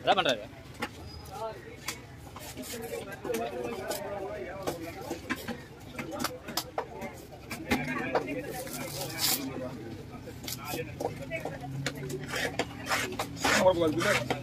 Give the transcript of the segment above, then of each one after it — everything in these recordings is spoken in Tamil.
என்ன பண்றாரு ரொம்ப கிழிஞ்ச போல இருக்கு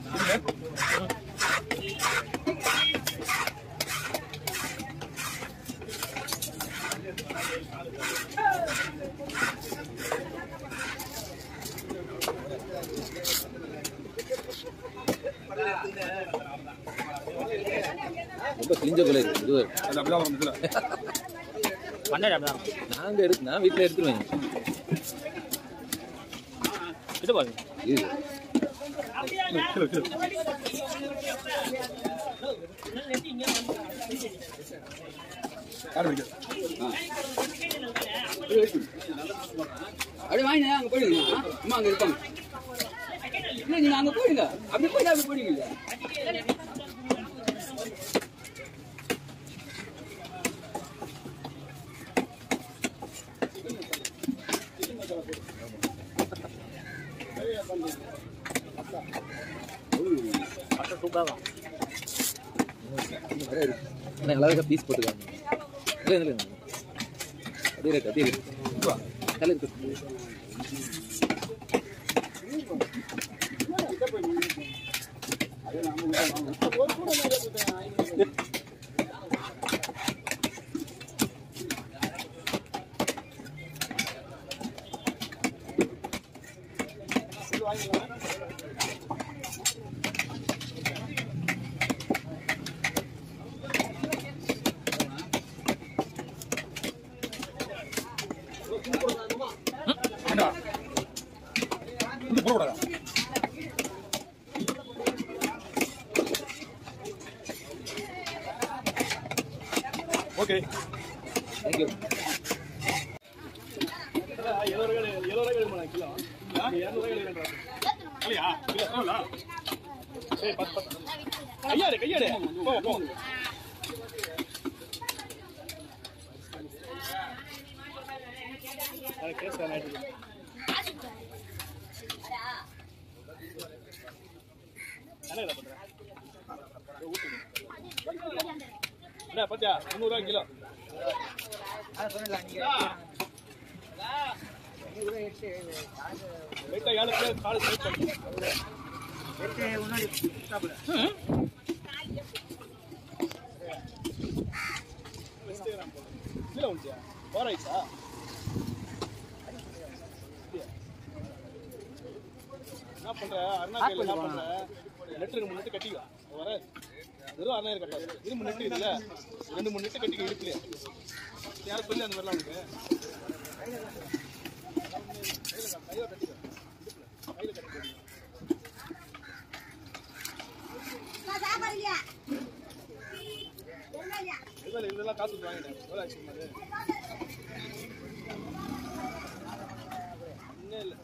இது. அது அப்படிதான் வரும் இதுல. பண்ணாரு அப்படிதான் நாங்க எடுத்து நான் வீட்டுல எடுத்துருவேன். இது பாருங்க. இது. அங்க போயிடுங்க. அம்மா அங்க இருப்பாங்க. இல்ல நீங்க அங்க போயிடுங்க. அப்படி போயிட்டு அப்படி போயிடுங்க. மட்டன் சூப்பராக தான் அழகாக பீஸ் போட்டுக்காங்க இல்லை இல்லை அதே ரேட் அதே ரேட் தலை இருக்கு ஏண்டா? ஓகே தேங்க்யூ இல்லையா? இல்ல, சரி, பத்து, பத்து. கையாடு கையாடு போ போ என்ன பத்தியா முந்நூறுவா கிலோ லைட்டா பாத்தியா? முந்நூறுவா கிலோ. போராயிச்சா என்ன பண்ற? அருணாச்சல என்ன பண்ற? லெட்டருக்கு முன்னாடி கட்டிக்கலாம் வர. வெறும் அருணாயிரம் கட்டாது இரும்பு நெட்டு இருக்குல்ல ரெண்டு மூணு நெட்டு கட்டிக்க இடுப்புல யாரும் சொல்லி அந்த மாதிரிலாம் உனக்கு கையில கட்டிக்கோ கையில கட்டிக்கோ இதெல்லாம் காசு வாங்கிட்டேன். எவ்வளோ ஆச்சு இன்னும் இல்லை.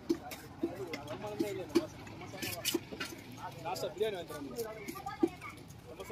வருமானமே இல்லை. இந்த மாதம் மாதம் லாஸ்ட்டாக பிரியாணி வாங்கி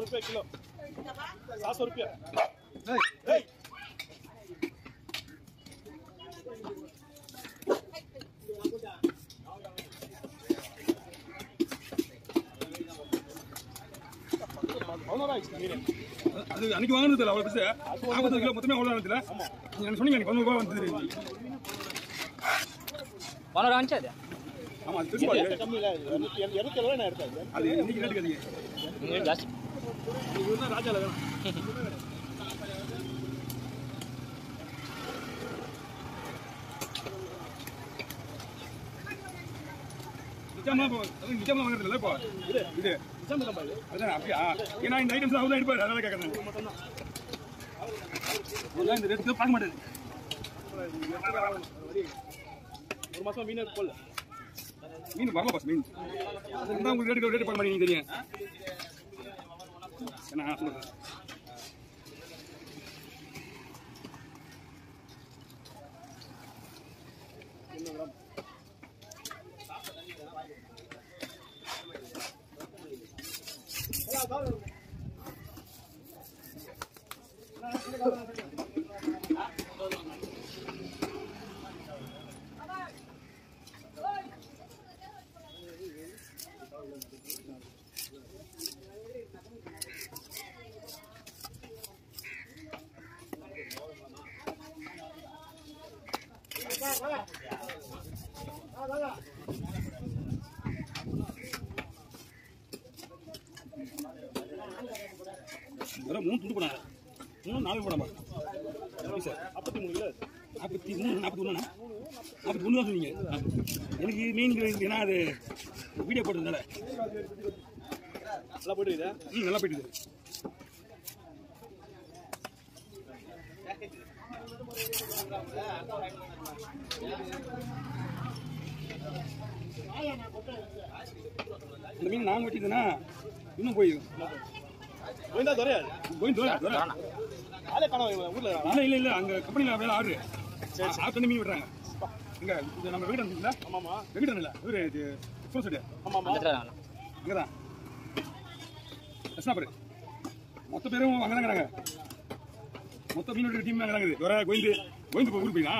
सौ रुपया किलो सात सौ रुपया ஏய் பதினோரு ஆயிடுச்சு மீன் அது அன்னைக்கு வாங்கினது இல்லை அவ்வளோ பெருசு நாற்பது கிலோ மொத்தமே அவ்வளோ ஆனதுல நீங்க எனக்கு சொன்னீங்க அன்னைக்கு பதினோரு ரூபாய் வந்தது பணம் வந்துச்சு அது ஆமா அது பெருசு பாரு. கம்மி இல்லை இரநூத்தி இரநூத்தி எழுபது நான் எடுத்தேன் அது இன்னைக்கு ரேட்டுக்கு அதிகம் ராஜாவில் நிஜமா வாங்குறது இல்லை இப்போ இது இது அதான் அப்படியா ஏன்னா இந்த ஐட்டம்ஸ் அவர் தான் எடுப்பாரு அதனால கேட்கறேன் இந்த ரேட்டு பார்க்க மாட்டேன் ஒரு மாசம் மீன் வரல பாஸ் மீன் உங்களுக்கு தெரியும்? என்ன சொல்லுங்க வெறும் மூணு துண்டு போனாங்க மூணு நாலு போடாமா. சார் அப்பத்தி மூணு கிலோ. நாற்பத்தி மூணு நாற்பத்தி ஒன்றுண்ணா நாற்பத்தி ஒன்று தான் சொன்னீங்க. எனக்கு மீன் ஏன்னா அது வீடியோ போட்டதுனால. நல்லா போயிட்டு ம் நல்லா போயிட்டு இந்த மீன் நாங்கள் வச்சிருந்தேன்னா இன்னும் போயிடும். போய் தூரம் தூரம் ஆளே காணோம் ஊர்ல இல்லை இல்லை இல்லை அங்கே கம்பெனியில் வேலை ஆர்டர் ஆற்று மீன் விடுறாங்க. இங்கே இது நம்ம வீடு இருந்துங்களா ஆமாமா வெங்கடன் இல்லை இவரு இது ஃபோன் செட்டு ஆமாமா அங்கே தான். மொத்த பேரும் அங்கே தாங்கிறாங்க மொத்த மீனோட டீம் அங்கே தாங்குது வர கோயந்து கோயந்து ஊருக்கு போயினா?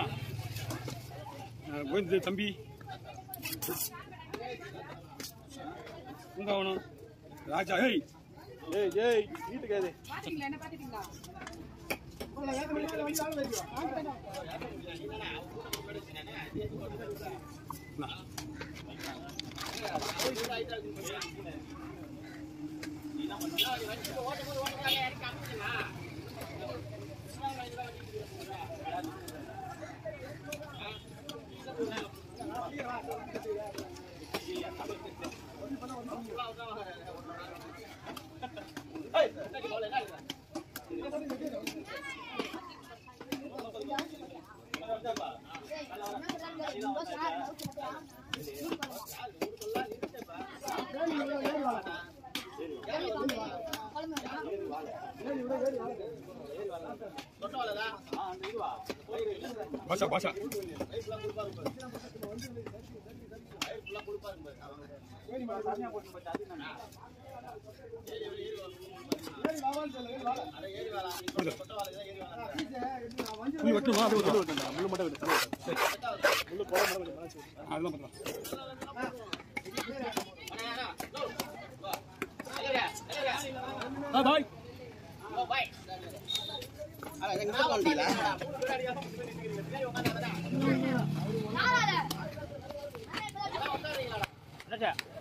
கோயந்து தம்பி. பூங்காவனம் ராஜா ஹேய். ஏய் ஏய் வீட்டுக்கு ஏது பாத்தீங்களா என்ன பாத்துட்டீங்களா பாஷா பாஷா புளி வெட்டணும் அது வெட்டணும் முள்ளு மட்டும் விடு முள்ளு போட மட்டும் அதெல்லாம் பண்ணலாம் ஆ பாய் છે